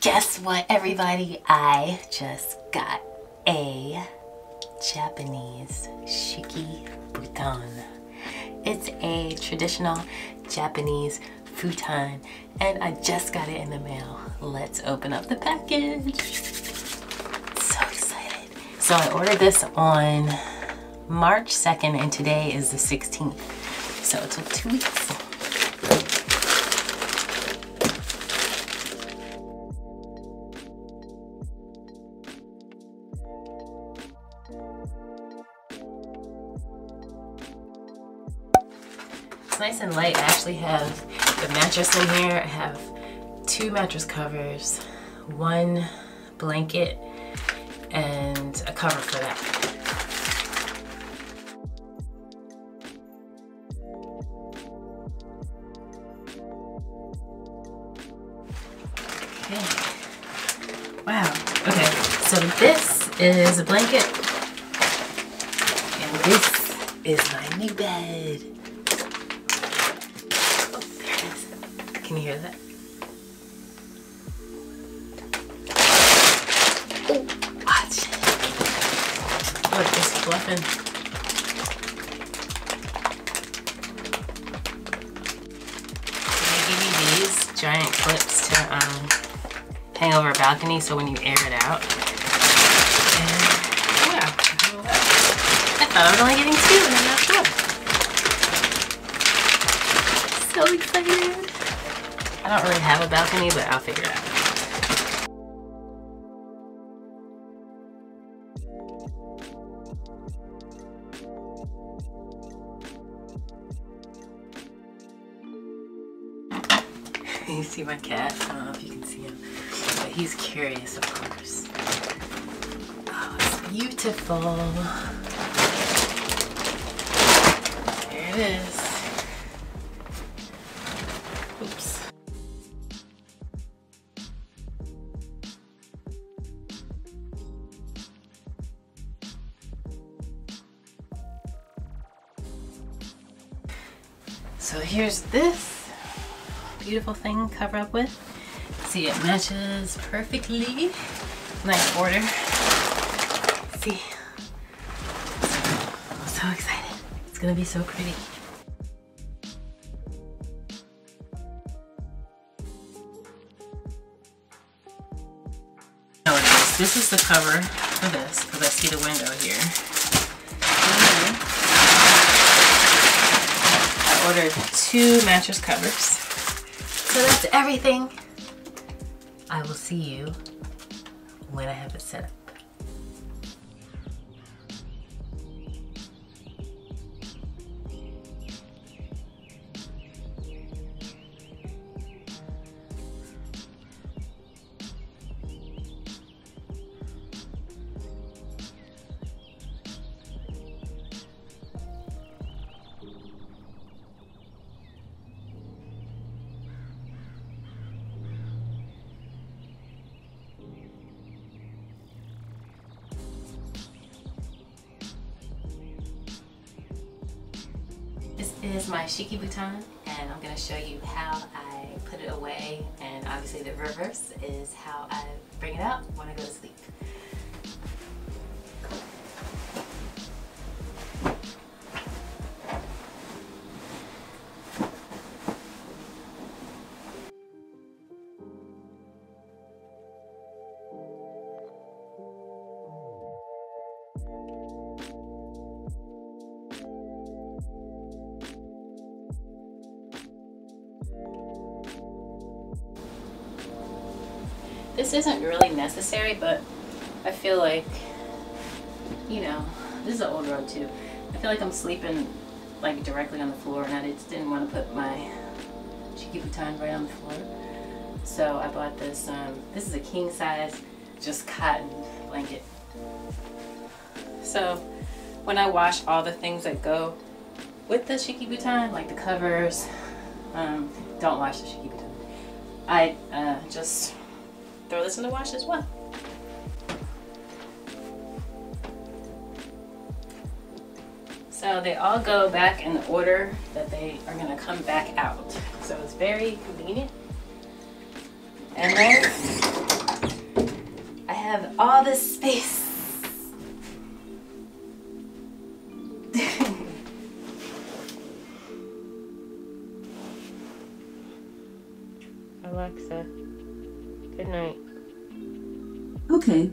Guess what, everybody? I just got a Japanese shiki buton. It's a traditional Japanese futon, and I just got it in the mail. Let's open up the package. So excited. So I ordered this on March 2nd, and today is the 16th. So it took two weeks. Nice and light. I actually have the mattress in here. I have two mattress covers, one blanket, and a cover for that. Okay. Wow. Okay, so this is a blanket, and this is my new bed. Oh, there it is. Can you hear that? Oh, watch. Look, it's fluffing. Giant clips to um, hang over a balcony so when you air it out. And, yeah, I thought I was only getting two and I'm not sure. So excited. I don't really have a balcony, but I'll figure it out. you see my cat? I don't know if you can see him, but he's curious, of course. Oh, it's beautiful. There it is. So here's this beautiful thing cover up with. See it matches perfectly. Nice border. See. I'm so excited. It's gonna be so pretty. This is the cover for this because I see the window here. Ordered two mattress covers. So that's everything. I will see you when I have it set up. Is my Shikibuton and I'm going to show you how I put it away and obviously the reverse is how I bring it out when I go to sleep. This isn't really necessary, but I feel like, you know, this is an old road too. I feel like I'm sleeping like directly on the floor and I just didn't want to put my Shiki futon right on the floor. So I bought this, um, this is a king size, just cotton blanket. So when I wash all the things that go with the Shiki futon, like the covers, um, don't wash the Shiki futon. I uh, just throw this in the wash as well. So they all go back in the order that they are gonna come back out. So it's very convenient. And then I have all this space. Alexa, good night. Okay.